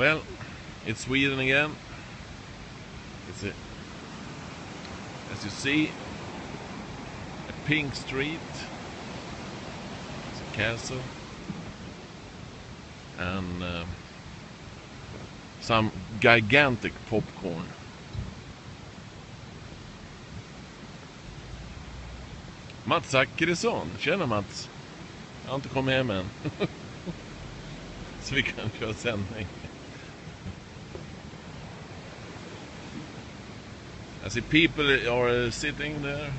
Well, it's Sweden again. It's a, as you see, a pink street. It's a castle. And uh, some gigantic popcorn. Mats Zackrisson. Tjena Mats. Jag har inte kommit hem än. Så vi kan köra sändning. I see people are sitting there.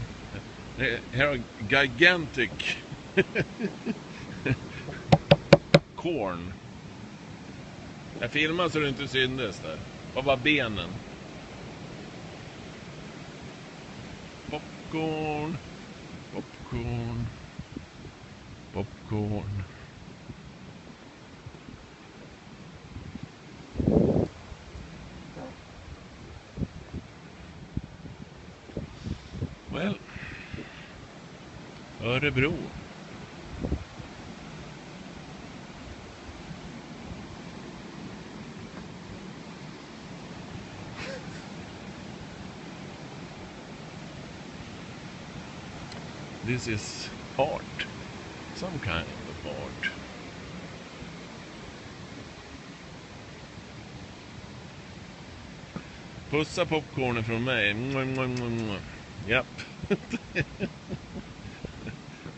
Here are gigantic corn. Jag filmar så det inte syndes där. Vad var benen? Popcorn. Popcorn. Popcorn. Örebro. This is art. Some kind of art. Pussa popcornen från mig. Japp.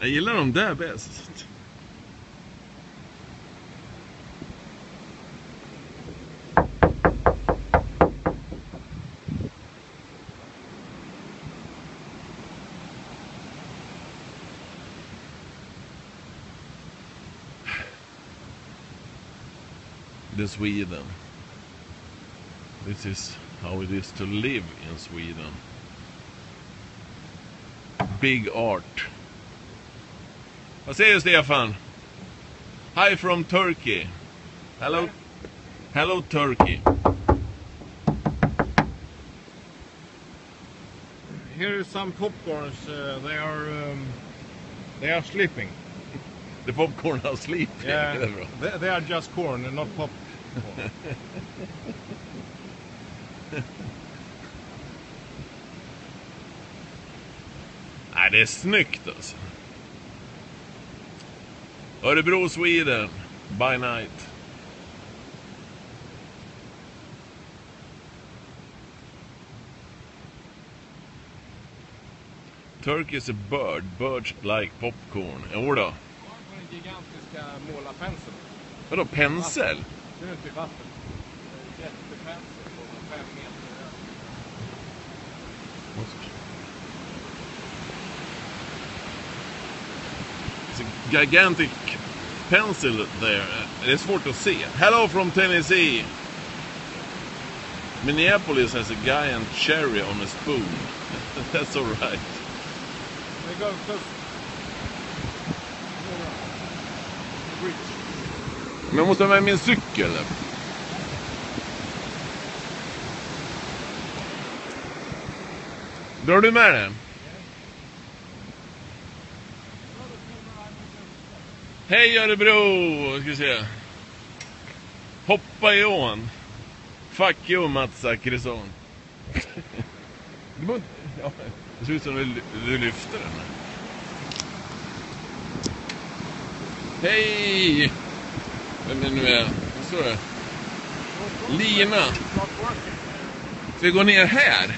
Jag gillar de där bäst. The Sweden. This is how it is to live in Sweden. Big art. Vad säger Stefan? Hi from Turkey. Hello. Hello Turkey. Here is some popcorns. Uh, they are um, they are sleeping. The popcorn are sleep. Yeah, Det är bra. they, they are just corn, and not popcorn. Nej, det är snyggt alltså. Örebro, Sweden. By night. Turkey is a bird. Birds like popcorn. Jodå. Den gigantiska målarpenseln. Vadå, pensel? Den är ute i vatten. Jättepensel på fem meter. It's a gigantic pencil there. Det är svårt att se. Hello from Tennessee. Minneapolis has a giant cherry on a spoon. That's all right. Go. Bridge. Men jag måste ha med min cykel. Drar du med den? Hej Örebro! Ska vi se. Hoppa i ån. Fuck you Mats. Du ja, Det ser ut som du, du lyfter den. Hej! Vem det nu är. Vad står det? Lina. Ska vi gå ner här?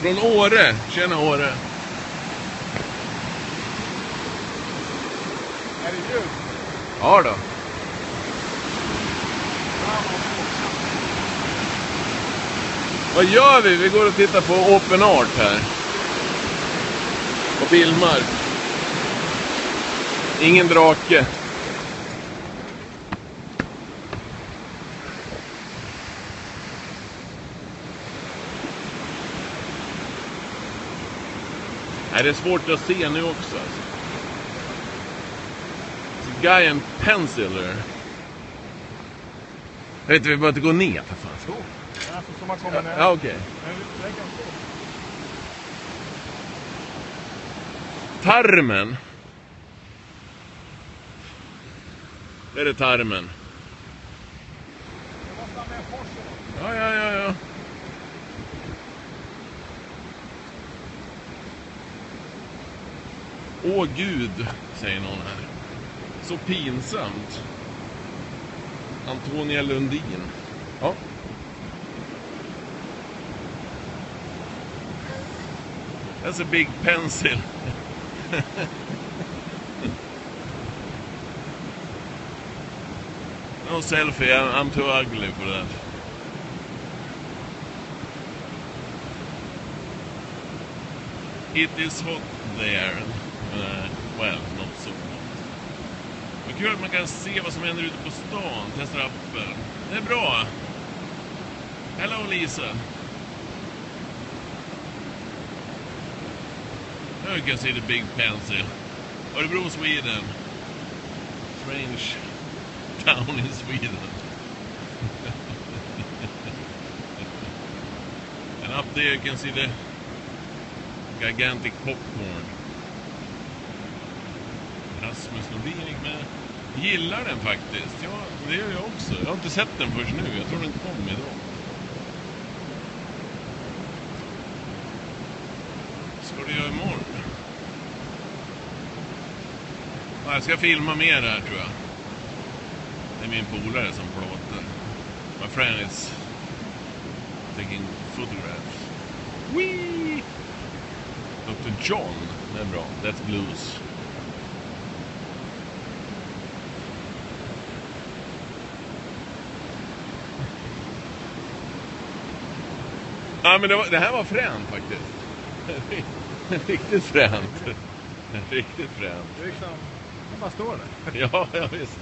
Från Åre. Tjena Åre. Är det ljud? Ja då. Vad gör vi? Vi går och tittar på Open Art här. Och filmar. Ingen drake. Nej, det är svårt att se nu också. Alltså. Guy in pencil. Jag vet vi behöver inte gå ner för fan. Jo. Ja, så ska man komma ner. Ja, okej. Så. Tarmen. Är tarmen. Jag måste ha med forsen. Ja, ja, ja, ja. Åh gud, säger någon här. Så pinsamt. Antonia Lundin. Ja. That's a big pencil. no selfie, I'm, I'm too ugly for that. It is hot there. Uh, well, not so hot. Vad kul att man kan se vad som händer ute på stan. Testar appen. Eh, det är bra. Hello Lisa. Now you can see the big pencil. Örebro, Sweden. Strange town in Sweden. and up there you can see the gigantic popcorn. Rasmus Nordin gick med. Gillar den faktiskt. Ja, det gör jag också. Jag har inte sett den först nu. Jag tror den kom idag. Ska du göra imorgon? Ja, jag ska filma mer här tror jag. Det är min polare som plåtar. My friend is taking photographs. Wee! Dr John, det är bra. That's blues. Ja, men det, var, det här var fränt faktiskt. Riktigt fränt. Riktigt fränt. Det är liksom... Jag bara står där. Ja, ja visst.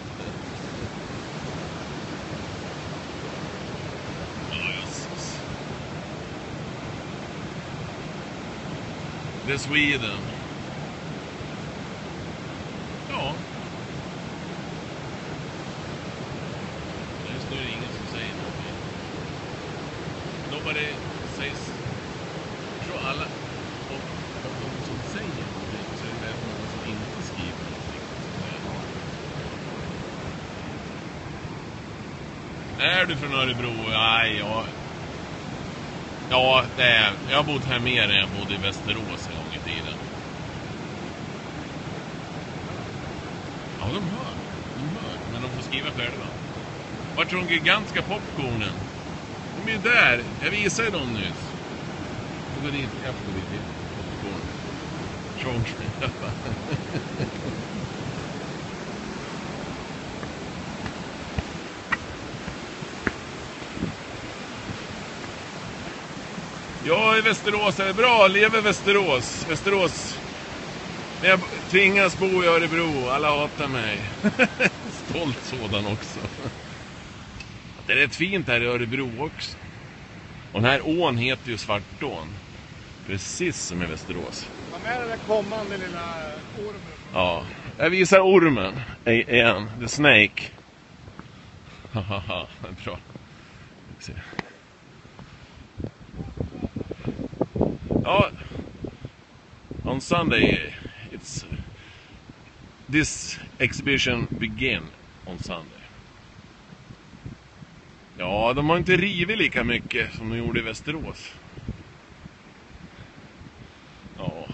The Sweden. Ja. Just nu är det ingen som säger någonting. Nobody sägs, Jag tror alla... Och de som säger någonting så är det många som inte skriver någonting. Är du från Örebro? Nej, jag... Ja, det är jag. har bott här mer än jag bodde i Västerås en gång i tiden. Ja, de hör. De hör. Men de får skriva själva. Vart tror de gigantiska popcornen? De är ju där. Jag visade ju dem nyss. Jag får gå dit. Jag får gå dit. Popcorn. Jag är i Västerås är det bra. Lever Västerås. Västerås. Men jag tvingas bo i Örebro. Alla hatar mig. Stolt sådan också. Det är rätt fint här i Örebro också. Och den här ån heter ju Svartån. Precis som i Västerås. Ta med den där kommande lilla ormen. Ja. Jag visar ormen igen. The Snake. Hahaha, bra. Ja. On Sunday it's this exhibition begin on Sunday. Ja, de har inte rivit lika mycket som de gjorde i Västerås. Ja.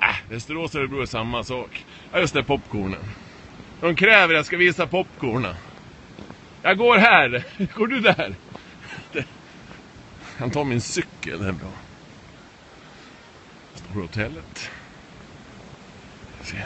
Äh, Västerås och Örebro är samma sak. Ja, just det, popcornen. De kräver att jag ska visa popcornen. Jag går här. Går du där? Han tar min cykel, det är bra. Storhotellet. Se.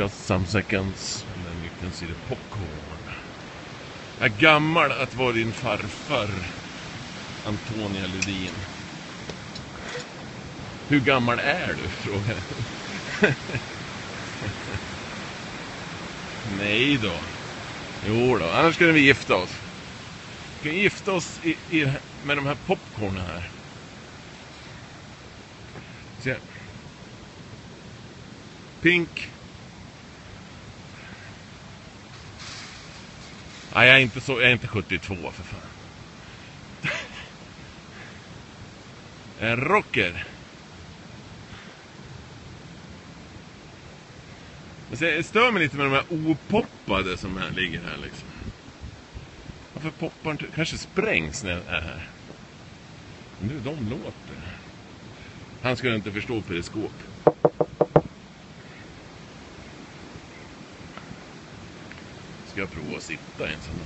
Just some seconds and then you can see the popcorn. Jag är gammal att vara din farfar, Antonia Ludin. Hur gammal är du? Frågar jag. Nej då. Jo då, annars skulle vi gifta oss. Vi kan gifta oss i, i, med de här popcornen här. Se. Pink. Nej, jag är inte så, jag är inte 72 för fan. En eh, rocker. Men Jag stör mig lite med de här opoppade som här ligger här liksom. Varför poppar inte? Kanske sprängs när jag är här. Men nu, de låter. Han skulle inte förstå periskop. Ska jag prova att sitta i en sån här?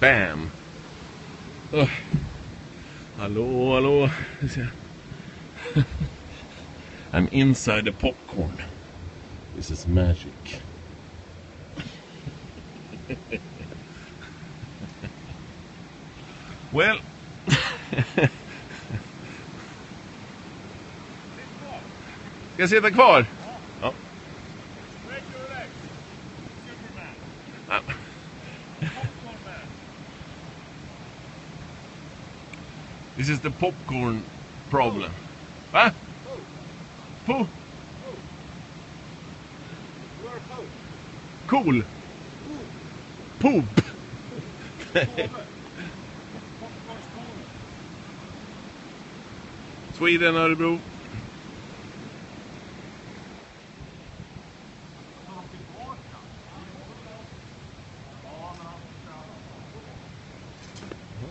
Bam! Oh. Hallå, hallå. Vi. I'm inside the popcorn. This is magic. well. Ska jag sitta kvar? Ja. Ja. This is the popcorn problem. Va? Po? Cool. Poop. Sweden, Örebro.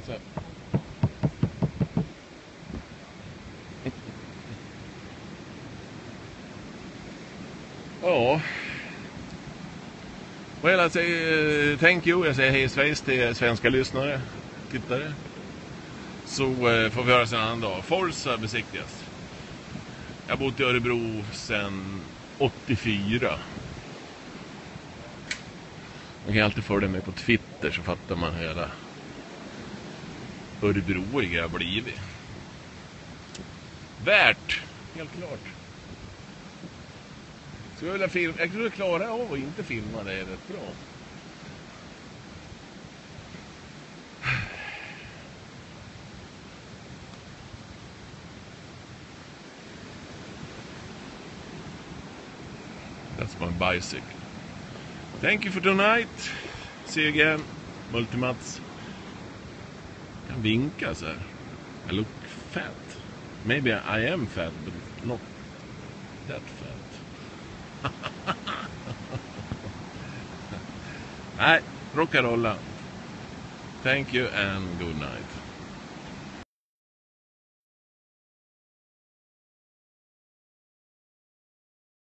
Så. Ja. Well, jag säger eh, thank you. Jag säger hej svejs till svenska lyssnare, tittare. Så eh, får vi höra sen en annan dag. Forza besiktigas. Jag har bott i Örebro sedan 84. Man kan alltid följa mig på Twitter så fattar man hela Örebroiga jag blivit. Värt, helt klart. Skulle jag vilja filma, jag skulle klara av att inte filma det rätt bra. That's my bicycle. Thank you for tonight. See you again. Multimats. Jag kan vinka så här. I look fat. Maybe I am fat, but not that fat. Nej, rock'n'rolla. Thank you and good night.